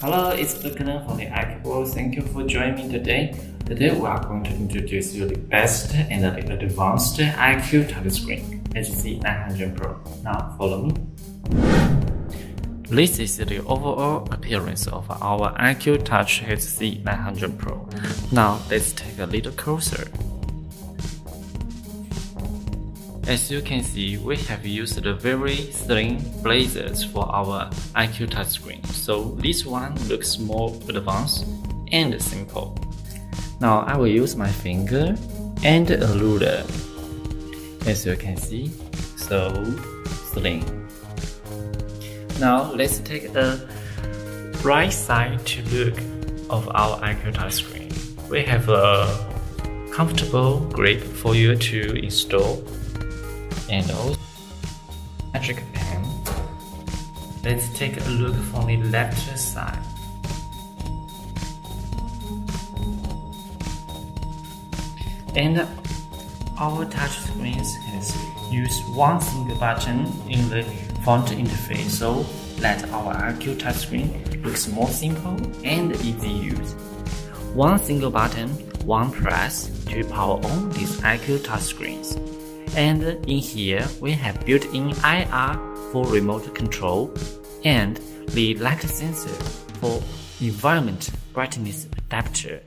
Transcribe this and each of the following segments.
Hello, it's Luke from the iQBoard. Thank you for joining me today. Today we are going to introduce you the best and the advanced iQ Touch touchscreen HC900 Pro. Now follow me. This is the overall appearance of our iQ Touch HC900 Pro. Now let's take a little closer. As you can see, we have used very thin bezels for our iQ touchscreen, so this one looks more advanced and simple. Now I will use my finger and a ruler. As you can see, so slim. Now let's take a right side to look of our iQ touchscreen. We have a comfortable grip for you to install and also magic pen. Let's take a look from the left side. And our touch screens has used one single button in the front interface so that our iQ touchscreen looks more simple and easy to use. One single button, one press to power on these iQ touchscreens. And in here, we have built-in IR for remote control and the light sensor for environment brightness adapter.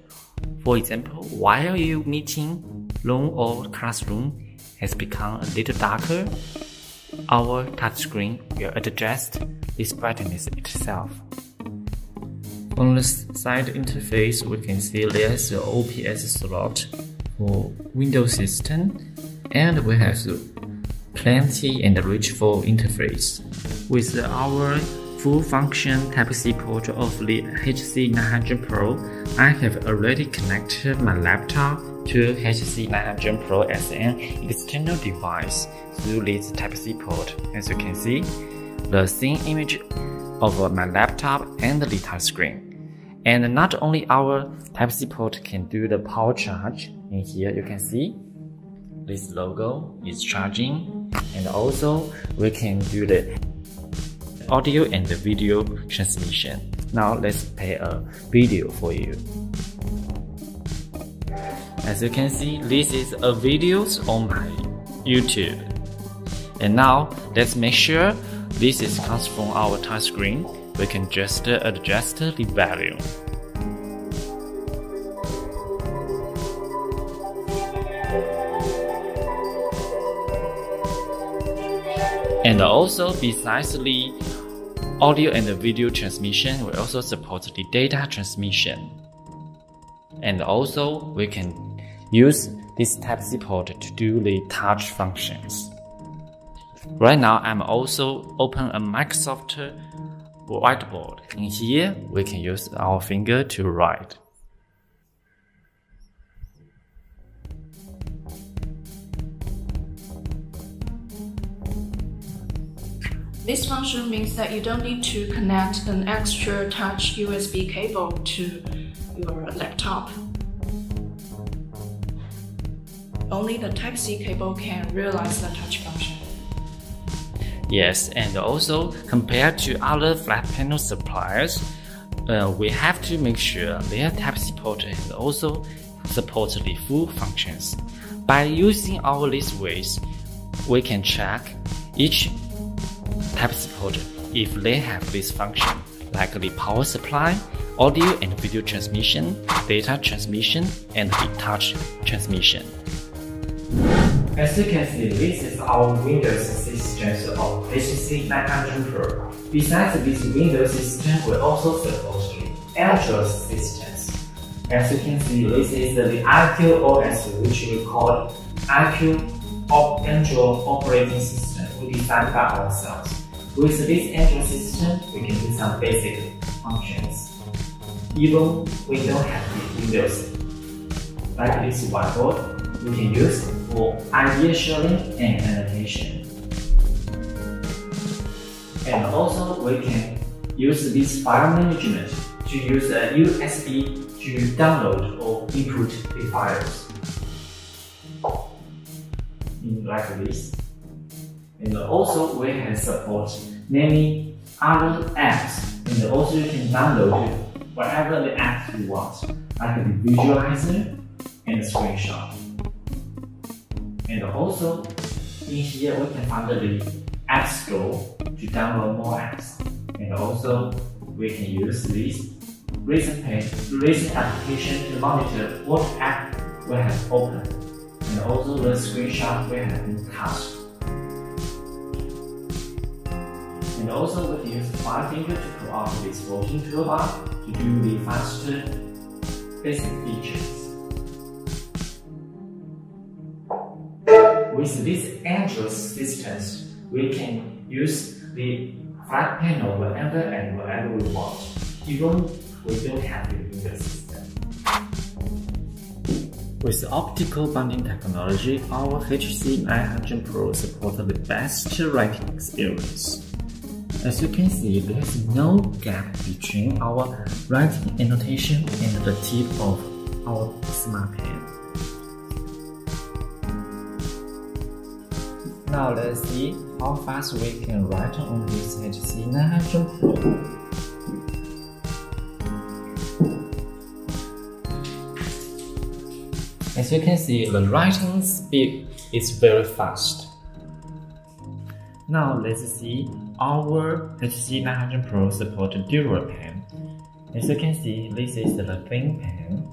For example, while you meeting room or classroom has become a little darker, our touchscreen will adjust this brightness itself. On the side interface, we can see there's an OPS slot for Windows system and we have plenty and reachable interface. With our full function Type-C port of the HC900 Pro, I have already connected my laptop to HC900 Pro as an external device through this Type-C port. As you can see, the same image of my laptop and the touch screen. And not only our Type-C port can do the power charge, in here you can see this logo is charging and also we can do the audio and the video transmission. Now let's play a video for you. As you can see, this is a videos on my YouTube. And now let's make sure this is comes from our touchscreen. We can just adjust the volume. And also, besides the audio and the video transmission, we also support the data transmission. And also, we can use this Type-C port to do the touch functions. Right now, I'm also open a Microsoft whiteboard. In here, we can use our finger to write. This function means that you don't need to connect an extra touch USB cable to your laptop. Only the Type-C cable can realize the touch function. Yes, and also compared to other flat panel suppliers, uh, we have to make sure their Type-C port and also support the full functions. By using our list ways, we can check each type support if they have this function, like the power supply, audio and video transmission, data transmission, and the touch transmission. As you can see, this is our Windows system of HC900 Pro. Besides this Windows system, we also support Android systems. As you can see, this is the iQ OS, which we call iQ Android operating system we designed by ourselves. With this Android system, we can do some basic functions. Even we don't have the Windows. Like this whiteboard, we can use for idea sharing and annotation. And also, we can use this file management to use a USB to download or input the files. Like this. And also we can support many other apps And also you can download whatever the app you want, like the visualizer and the screenshot. And also in here we can find the App Store to download more apps. And also we can use this recent page, recent application to monitor what app we have opened. And also the screenshot we have been cast. And also can use the five finger to out this floating toolbar to do the faster basic features. With this Android systems, we can use the flat panel whenever and wherever we want, even we don't have the system. With optical bonding technology, our HC900 Pro supports the best writing experience. As you can see, there is no gap between our writing annotation and the tip of our smart pen. Now let's see how fast we can write on this HC900 Pro. As you can see, the writing speed is very fast. Now let's see our HC900 Pro support dual pen. As you can see, this is the thin pen,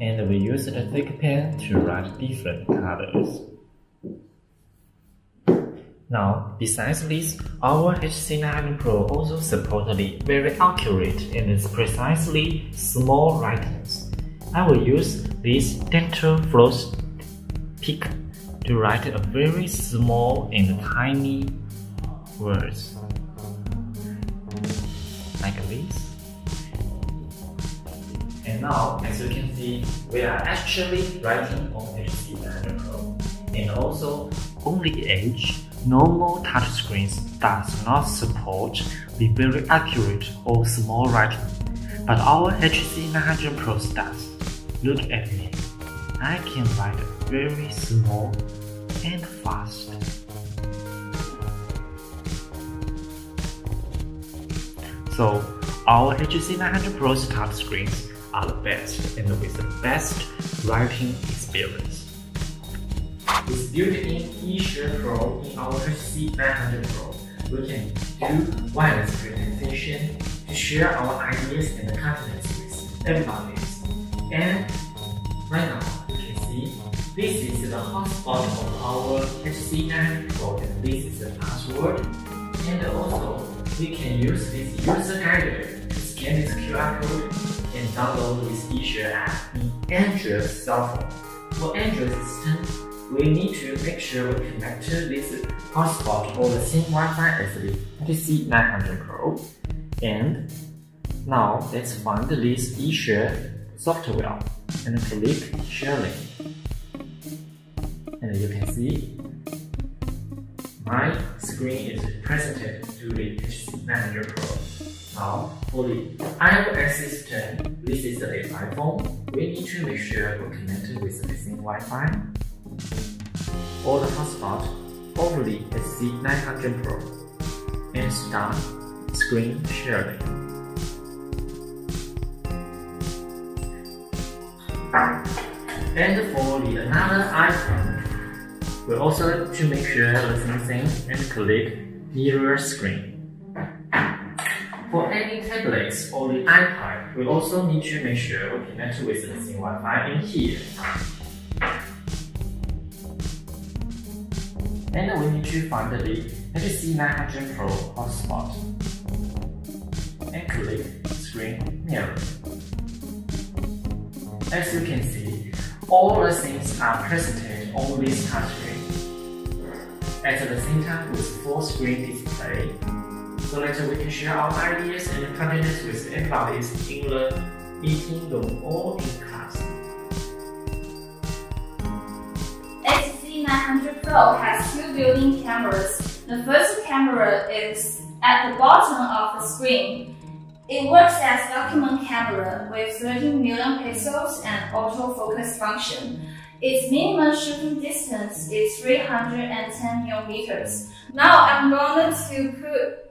and we use the thick pen to write different colors. Now, besides this, our HC900 Pro also supports the very accurate and precisely small writings. I will use this dental floss pick to write a very small and tiny words like this. And now, as you can see, we are actually writing on HC900 Pro. And also, only edge, normal touchscreens does not support the very accurate or small writing, but our HC900 Pro does. Look at me. I can write very small and fast. So our HC900 Pro's touchscreens are the best and with the best writing experience. With built-in eShare Pro in our HC900 Pro, we can do wireless presentation to share our ideas and contents with everybody. And right now, this is the hotspot of our HC900 Pro and this is the password. And also, we can use this user guide to scan this QR code and download this eShare app in Android cell phone. For Android system, we need to make sure we connect to this hotspot or the same Wi-Fi as the HC900 Pro. And now let's find this eShare software and click share link. And you can see my screen is presented to the HC900 Pro. Now, for the iOS system, this is the iPhone. We need to make sure we're connected with the same Wi-Fi or the hotspot over the HC900 Pro and start screen sharing. And for the another iPhone, we also need to make sure the same thing and click mirror screen. For any tablets or the iPad, we also need to make sure we connect with the same Wi-Fi in here. And we need to find the HC900 Pro hotspot and click screen mirror. As you can see, all the things are presented on this touchscreen. At the same time with full screen display, so that we can share our ideas and contents with everybody in the meeting room or in class. HC900 Pro has two built-in cameras. The first camera is at the bottom of the screen it works as document camera with 13 million pixels and autofocus function. Its minimum shooting distance is 310 millimeters. Now I'm going to put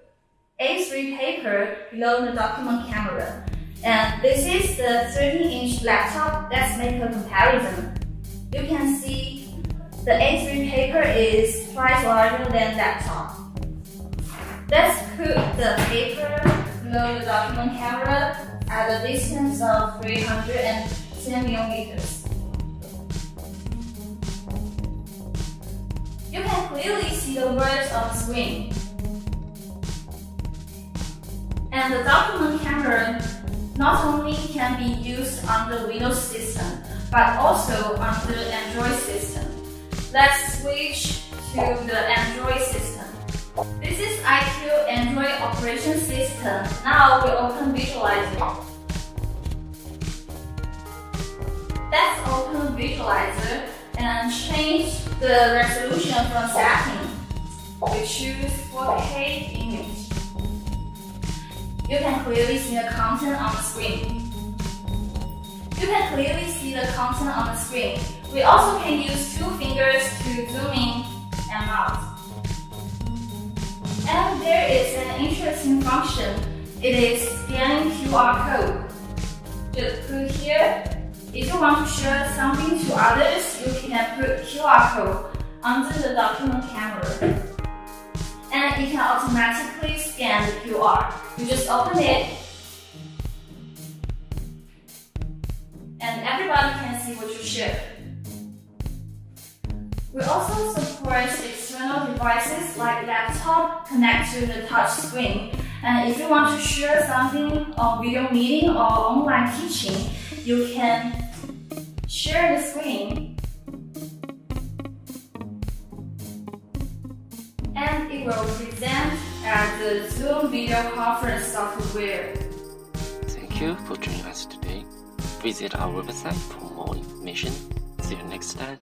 A3 paper below the document camera. And this is the 13-inch laptop. Let's make a comparison. You can see the A3 paper is twice larger than laptop. Let's paper the document camera at a distance of 310 millimeters. You can clearly see the words on the screen. And the document camera not only can be used on the Windows system, but also on the Android system. Let's switch to the Android system. This is IQ Android operation system. Now we open Visualizer. Let's open Visualizer and change the resolution from setting. We choose 4K image. You can clearly see the content on the screen. You can clearly see the content on the screen. We also can use two fingers to zoom in and out. And there is an interesting function. It is scanning QR code. Just put here. If you want to share something to others, you can put QR code under the document camera and it can automatically scan the QR. You just open it and everybody can see what you share. We also support external devices like laptop connect to the touch screen. And if you want to share something on video meeting or online teaching, you can share the screen And it will present at the Zoom video conference software. Thank you for joining us today. Visit our website for more information. See you next time.